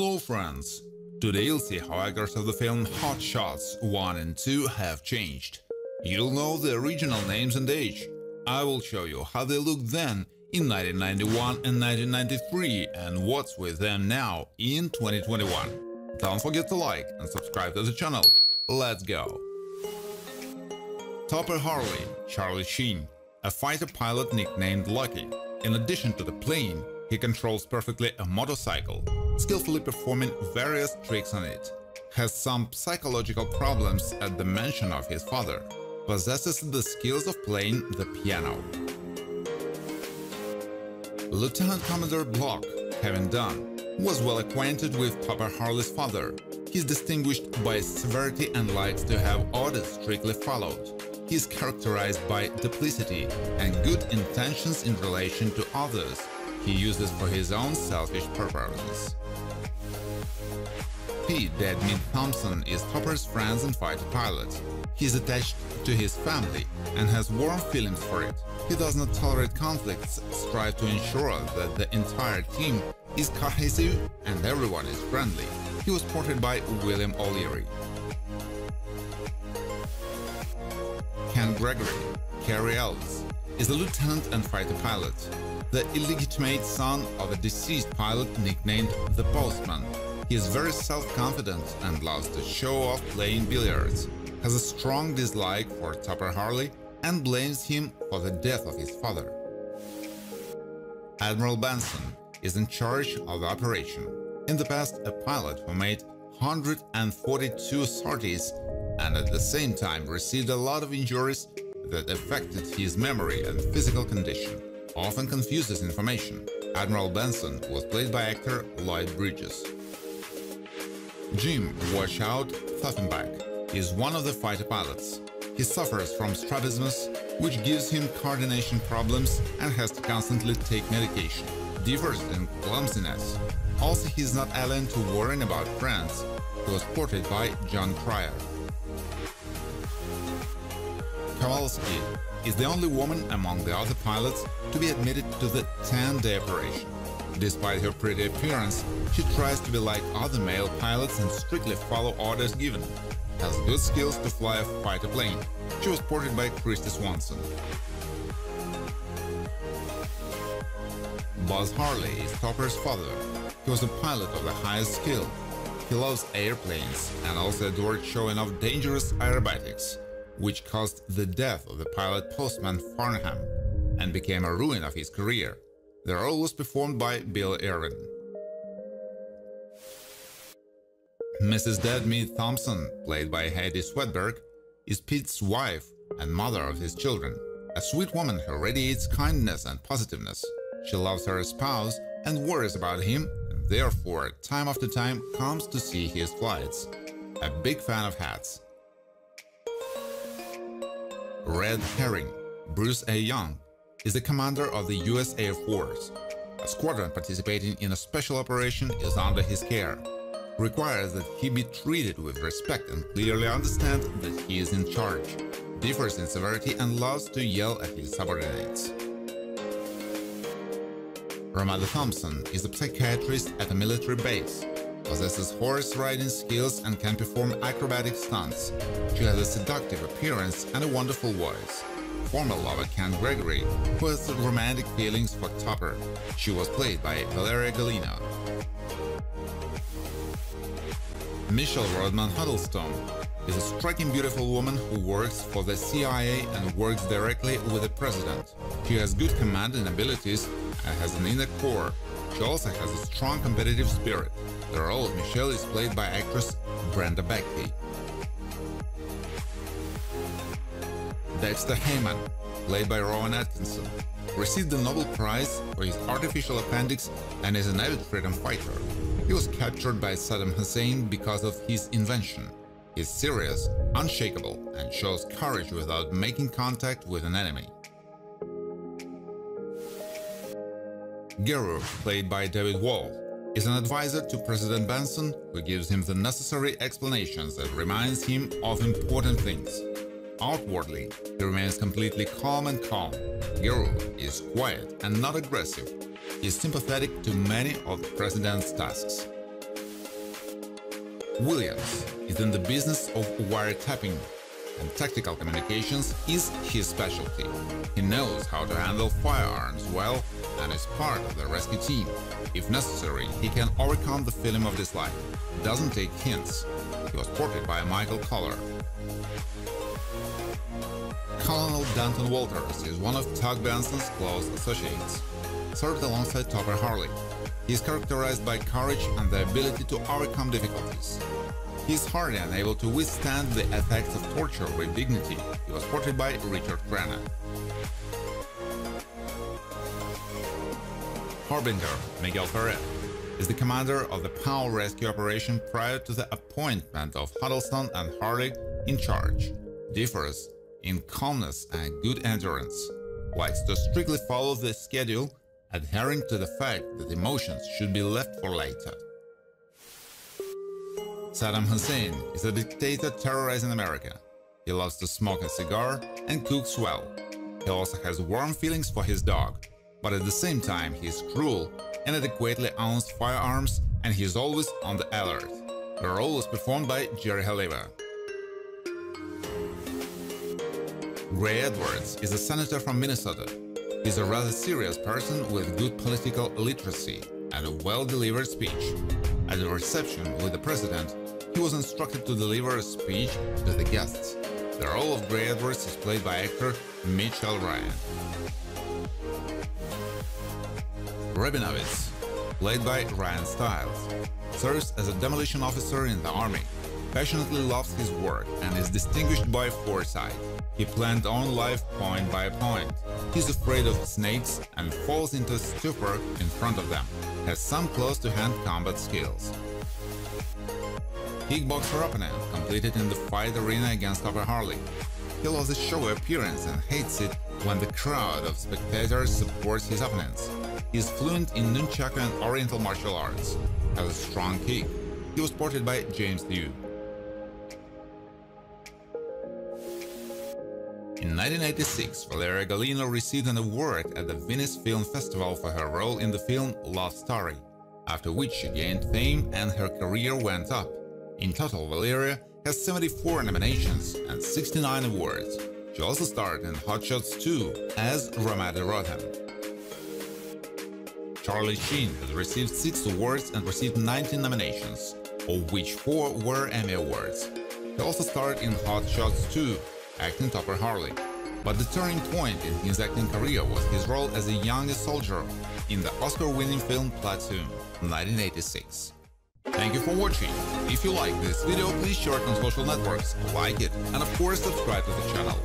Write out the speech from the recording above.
Hello friends! Today you'll see how actors of the film Hot Shots 1 and 2 have changed. You'll know the original names and age. I will show you how they looked then in 1991 and 1993 and what's with them now in 2021. Don't forget to like and subscribe to the channel. Let's go! Topper Harley, Charlie Sheen, a fighter pilot nicknamed Lucky. In addition to the plane, he controls perfectly a motorcycle, skillfully performing various tricks on it. Has some psychological problems at the mention of his father. Possesses the skills of playing the piano. Lieutenant Commander Block, Kevin Dunn, was well acquainted with Topper Harley's father. He's distinguished by severity and likes to have orders strictly followed. He is characterized by duplicity and good intentions in relation to others he uses for his own selfish purposes. Pete Deadmeat Thompson is Topper's friend and fighter pilot. He is attached to his family and has warm feelings for it. He does not tolerate conflicts, strive to ensure that the entire team is cohesive and everyone is friendly. He was portrayed by William O'Leary. Ken Gregory, Cary Elwes, is a lieutenant and fighter pilot, the illegitimate son of a deceased pilot nicknamed the Postman. He is very self-confident and loves to show off playing billiards, has a strong dislike for Topper Harley and blames him for the death of his father. Admiral Benson is in charge of the operation. In the past, a pilot who made 142 sorties and at the same time received a lot of injuries that affected his memory and physical condition, often confuses information. Admiral Benson was played by actor Lloyd Bridges. Jim Wash Out Pfaffenbach is one of the fighter pilots. He suffers from strabismus, which gives him coordination problems and has to constantly take medication. Differs in clumsiness. Also, he's not alien to worrying about friends. He was portrayed by Jon Cryer. Kowalski is the only woman among the other pilots to be admitted to the 10-day operation. Despite her pretty appearance, she tries to be like other male pilots and strictly follow orders given. Has good skills to fly a fighter plane. She was ported by Kristy Swanson. Buzz Harley is Topper's father. He was a pilot of the highest skill. He loves airplanes and also adored showing off dangerous aerobatics which caused the death of the pilot Postman Farnham and became a ruin of his career. The role was performed by Bill Irwin. Mrs. Deadmeat Thompson, played by Heidi Swedberg, is Pete's wife and mother of his children. A sweet woman who radiates kindness and positiveness. She loves her spouse and worries about him, and therefore, time after time, comes to see his flights. A big fan of hats. Red Herring, Bruce A. Young, is the commander of the U.S. Air Force. A squadron participating in a special operation is under his care. Requires that he be treated with respect and clearly understand that he is in charge. Differs in severity and loves to yell at his subordinates. Ramada Thompson is a psychiatrist at a military base possesses horse riding skills and can perform acrobatic stunts. She has a seductive appearance and a wonderful voice. Former lover Ken Gregory, who has romantic feelings for Topper. She was played by Valeria Golino. Michelle Rodham Huddleston is a striking beautiful woman who works for the CIA and works directly with the president. She has good commanding abilities and has an inner core. She also has a strong competitive spirit. The role of Michelle is played by actress Brenda Bakke. Dexter Hayman, played by Rowan Atkinson, received the Nobel Prize for his artificial appendix and is an avid freedom fighter. He was captured by Saddam Hussein because of his invention. He's serious, unshakable, and shows courage without making contact with an enemy. Geru, played by David Wohl, is an advisor to President Benson who gives him the necessary explanations that reminds him of important things. Outwardly, he remains completely calm and calm. Geru is quiet and not aggressive. He is sympathetic to many of the president's tasks. Williams is in the business of wiretapping and tactical communications is his specialty. He knows how to handle firearms well and is part of the rescue team. If necessary, he can overcome the feeling of dislike. Doesn't take hints. He was portrayed by Michael Colyar. Colonel Denton Walters is one of Tug Benson's close associates. Served alongside Topper Harley. He is characterized by courage and the ability to overcome difficulties. He is hardly unable to withstand the effects of torture with dignity. He was portrayed by Richard Crenna. Harbinger, Miguel Ferrer, is the commander of the Powell rescue operation prior to the appointment of Huddleston and Harley in charge. Differs in calmness and good endurance. Likes to strictly follow the schedule, adhering to the fact that emotions should be left for later. Saddam Hussein is a dictator terrorizing America. He loves to smoke a cigar and cooks well. He also has warm feelings for his dog, but at the same time he is cruel, inadequately owns firearms, and he is always on the alert. The role was performed by Jerry Haleva. Gray Edwards is a senator from Minnesota. He's a rather serious person with good political literacy and a well-delivered speech. At a reception with the president, he was instructed to deliver a speech to the guests. The role of Gray Edwards is played by actor Mitchell Ryan. Rabinowitz, played by Ryan Stiles, serves as a demolition officer in the army, passionately loves his work and is distinguished by foresight. He planned on life point by point. He's afraid of snakes and falls into stupor in front of them, has some close-to-hand combat skills. Kickboxer opponent completed in the fight arena against Topper Harley. He loves his show appearance and hates it when the crowd of spectators supports his opponents. He is fluent in nunchaku and oriental martial arts, has a strong kick. He was ported by James Lew. In 1986, Valeria Golino received an award at the Venice Film Festival for her role in the film Love Story, after which she gained fame and her career went up. In total, Valeria has 74 nominations and 69 awards. She also starred in Hot Shots 2 as Ramada Rodham. Charlie Sheen has received 6 awards and received 19 nominations, of which 4 were Emmy Awards. He also starred in Hot Shots 2, acting Topper Harley. But the turning point in his acting career was his role as a youngest soldier in the Oscar-winning film Platoon, 1986. Thank you for watching. If you like this video, please share it on social networks, like it, and of course subscribe to the channel.